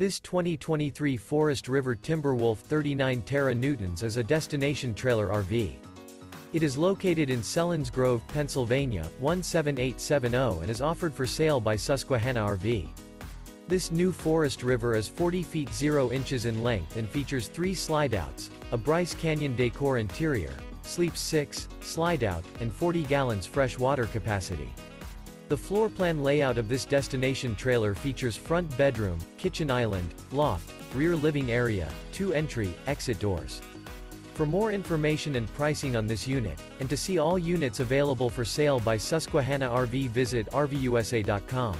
This 2023 Forest River Timberwolf 39 Terra Newtons is a destination trailer RV. It is located in Selinsgrove, Pennsylvania, 17870 and is offered for sale by Susquehanna RV. This new Forest River is 40 feet 0 inches in length and features three slide-outs, a Bryce Canyon Decor interior, sleeps 6, slide-out, and 40 gallons fresh water capacity. The floor plan layout of this destination trailer features front bedroom, kitchen island, loft, rear living area, two entry, exit doors. For more information and pricing on this unit, and to see all units available for sale by Susquehanna RV visit RVUSA.com.